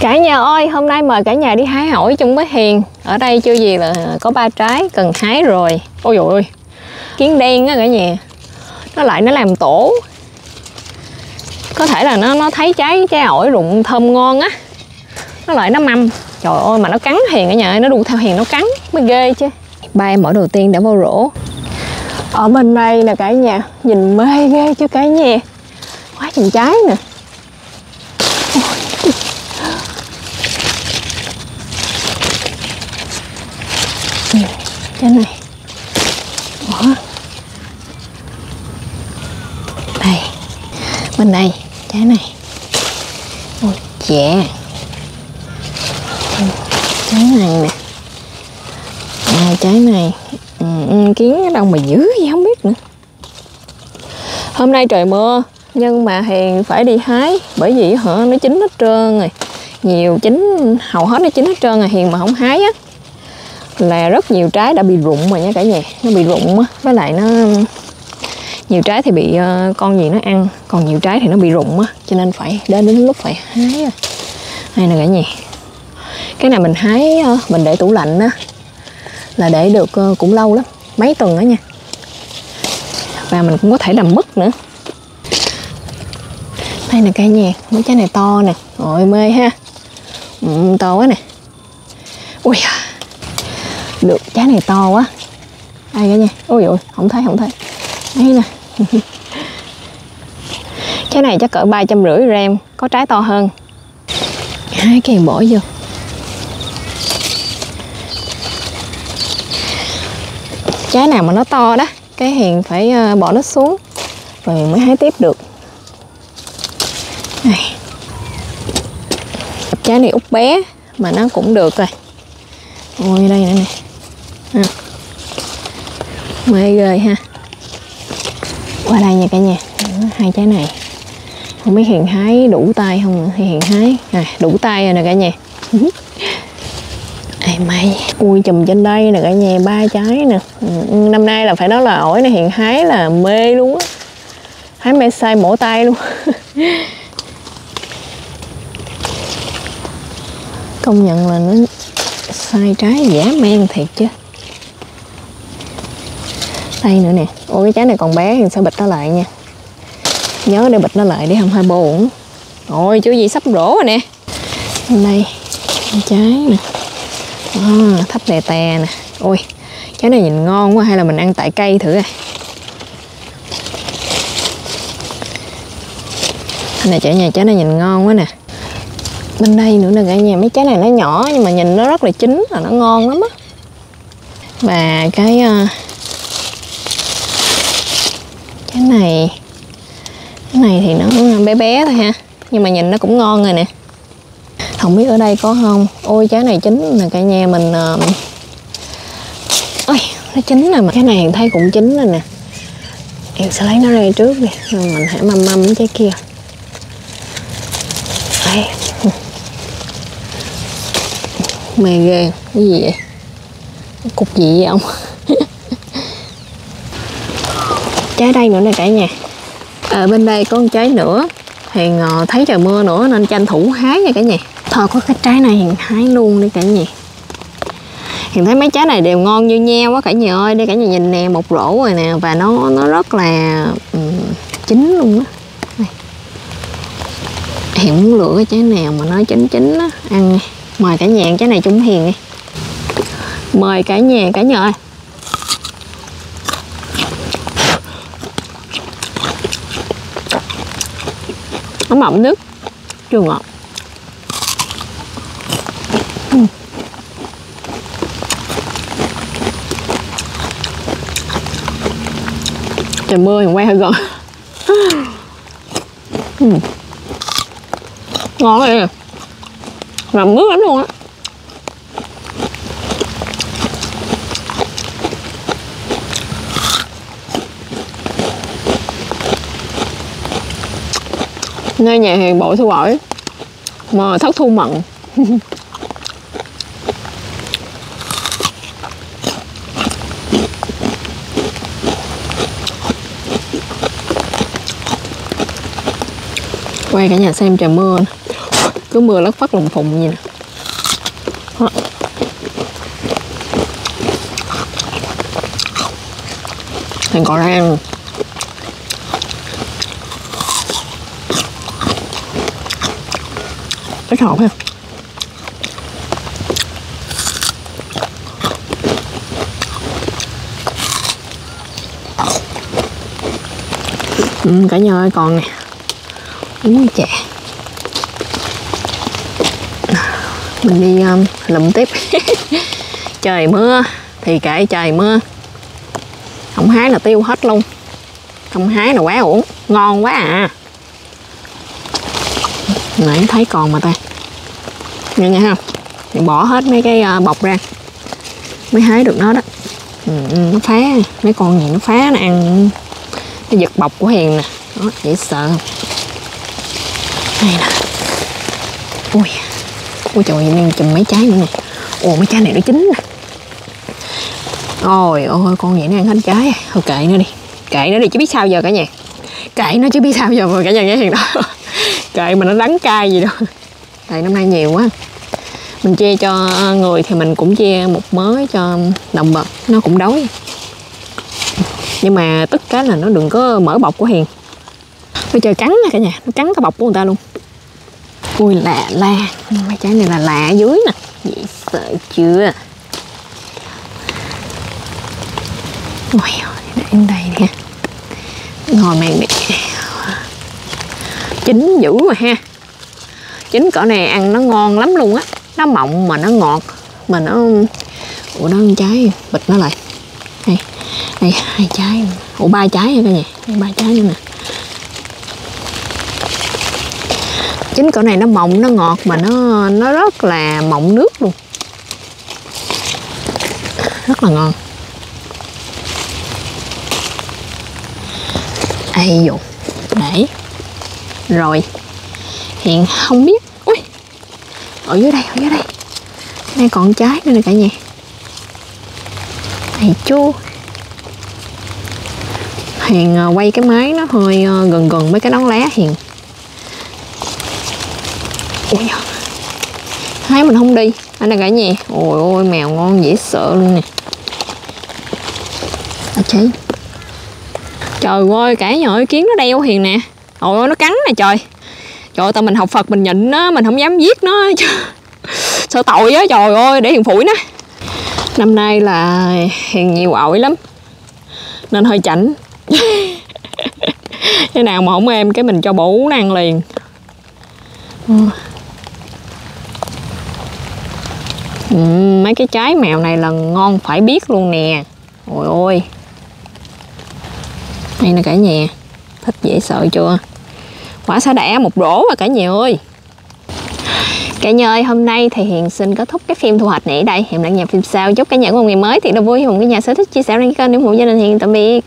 Cả nhà ơi, hôm nay mời cả nhà đi hái hỏi chung với Hiền. Ở đây chưa gì là có ba trái cần hái rồi. Ôi dồi ôi, kiến đen á cả nhà. Nó lại nó làm tổ. Có thể là nó nó thấy trái trái ổi rụng thơm ngon á. Nó lại nó mâm. Trời ơi mà nó cắn Hiền cả nhà ơi, nó đu theo Hiền nó cắn mới ghê chứ. Ba em mở đầu tiên đã vô rổ. Ở bên đây nè cả nhà, nhìn mê ghê chứ cả nhà. Quá chừng trái nè. Trên này. Ủa? đây. Bên đây trái này. Ôi chè trái này nè. À, trái này. Ừ, ừ, kiến ở đâu mà dữ gì không biết nữa. Hôm nay trời mưa nhưng mà hiền phải đi hái bởi vì hả nó chín hết trơn rồi. Nhiều chín hầu hết nó chín hết trơn rồi hiền mà không hái á là rất nhiều trái đã bị rụng rồi nha cả nhà. Nó bị rụng á với lại nó nhiều trái thì bị uh, con gì nó ăn còn nhiều trái thì nó bị rụng á cho nên phải đến đến lúc phải hái rồi hay nè cả nhà. Cái này mình hái uh, mình để tủ lạnh á là để được uh, cũng lâu lắm mấy tuần đó nha. Và mình cũng có thể làm mứt nữa. Đây nè cả nhà mấy trái này to nè. Ôi mê ha. Ừ, to quá nè. Ui được, trái này to quá. Đây cả nha? Ôi dồi không thấy không thấy. Đây nè. Trái này chắc cỡ ba trăm rưỡi gram, có trái to hơn. Hai cái bỏ vô. Trái nào mà nó to đó, cái hiền phải ờ, bỏ nó xuống, rồi mới hái tiếp được. Này. Trái này út bé, mà nó cũng được rồi. Ôi, đây nữa này à. mê ghê ha. Qua đây nha cả nhà. Hai trái này. Không biết hiện hái đủ tay không? Thì hiện hái? À, đủ tay rồi nè cả nhà. Ai may ui chùm trên đây nè cả nhà ba trái nè. Ừ, năm nay là phải nói là ổi này hiện hái là mê luôn á. Hái mê sai mổ tay luôn. Công nhận là nó sai trái giả men thiệt chứ đây nữa nè. Ôi cái trái này còn bé thì sao bịch nó lại nha? Nhớ để bịch nó lại để không hơi buồn ôi chú gì sắp rổ rồi nè. Đây trái nè. À, thấp tè tè nè. Ôi trái này nhìn ngon quá hay là mình ăn tại cây thử coi. Này trái nhà trái này nhìn ngon quá nè. Bên đây nữa nè cả nhà mấy trái này nó nhỏ nhưng mà nhìn nó rất là chín và nó ngon lắm á. Và cái uh, cái này cái này thì nó bé bé thôi ha. Nhưng mà nhìn nó cũng ngon rồi nè. Không biết ở đây có không? Ôi, trái này chín là cả nhà mình uh... ôi, nó chín rồi mà. Cái này thấy cũng chín rồi nè. Em sẽ lấy nó ra trước đi. Rồi mình hãy mâm mâm trái kia. Đây mê ghê. Cái gì vậy? Cục gì vậy ông? Trái đây nữa nè cả nhà. Ở bên đây có một trái nữa. Thì ờ, thấy trời mưa nữa nên tranh thủ hái nha cả nhà. Thôi có cái trái này hiền hái luôn đi cả nhà. Hiền thấy mấy trái này đều ngon như nhau quá cả nhà ơi. Đây cả nhà nhìn nè một rổ rồi nè và nó nó rất là um, chín luôn á. Hiền muốn lựa cái trái nào mà nó chín chín á ăn mời cả nhà ăn trái này chung hiền đi. Mời cả nhà cả nhà ơi. Nó mọng nước chưa ngọt uhm. trời, mưa thì quay hơi gần uhm. ngon rồi làm mướt lắm luôn á nơi nhà hàng bộ thu ổi mà thất thu mận quay cả nhà xem trời mưa nè cứ mưa lất phất lùng phùng như nè Đó. Thành còn rất ngọt ha. Ừ, cả nhà ơi còn nè. Uống chà mình đi ờ, um, lụm tiếp. Trời mưa thì kệ trời mưa. Không hái là tiêu hết luôn. Không hái là quá uổng. Ngon quá à nãy thấy còn mà ta. Nghe nghe không? Thì bỏ hết mấy cái à, bọc ra. Mới hái được nó đó. Ừ, ừ, nó phá. Mấy con gì nó phá nó ăn nó giật bọc của hiền nè. Đó dễ sợ. Này nè. Ui ui trời ơi chùm mấy trái nữa nè. Ồ mấy trái này nó chín nè. Ôi ôi con vậy nó ăn hết trái. Thôi kệ nó đi. Kệ nó đi chứ biết sao giờ cả nhà. Kệ nó chứ biết sao giờ mà cả nhà nghe hiền đó kệ mà nó đắng cay gì đâu tại năm nay nhiều quá. Mình chia cho người thì mình cũng chia một mớ cho động vật, nó cũng đói. Nhưng mà tất cả là nó đừng có mở bọc của hiền. Nó chơi cắn nha cả nhà, nó cắn cái bọc của người ta luôn. Ui, lạ la mấy trái này là lạ dưới nè. Dễ sợ chưa? Ui, để đây nè. Ngồi màn đi chín dữ mà ha. Chín cỡ này ăn nó ngon lắm luôn á. Nó mọng mà nó ngọt, mà nó, ủa, nó ăn trái bịch nó lại. Đây đây, hai trái. Ủa, ba trái nha cả nhà. Đây, ba trái nữa nè. Chính cỡ này nó mọng, nó ngọt mà nó nó rất là mọng nước luôn. Rất là ngon. Ai dụ để rồi. Hiện không biết. Ui. Ở dưới đây ở dưới đây. Đây còn trái nữa nè cả nhà. Này chua hiền à, quay cái máy nó hơi à, gần gần mấy cái nón lá hiền. Ui thấy mình không đi. Anh đang cả nhà. Ôi ôi mèo ngon dễ sợ luôn nè. À, cháy trời ơi cả nhà ơi kiến nó đeo hiền nè ôi nó cắn nè trời. Trời ơi tao mình học phật mình nhịn nó mình không dám giết nó. Sợ tội á trời ơi để hiền phủi nó. Năm nay là hiền nhiều ổi lắm nên hơi chảnh. Cái nào mà không em cái mình cho bổ nó ăn liền. Ừ. Ừ, mấy cái trái mèo này là ngon phải biết luôn nè. Ôi ôi. Đây là cả nhà thích dễ sợ chưa quả xả đẻ một rổ mà cả nhà ơi Cả nhà ơi, hôm nay thì Hiền xin kết thúc cái phim thu hoạch này ở đây. Hẹn lại nhà phim sau. Chúc cả nhà có một ngày mới thiệt là vui. Hùng cả nhà sở thích chia sẻ lên kênh ủng hộ gia đình Hiền. Tạm biệt.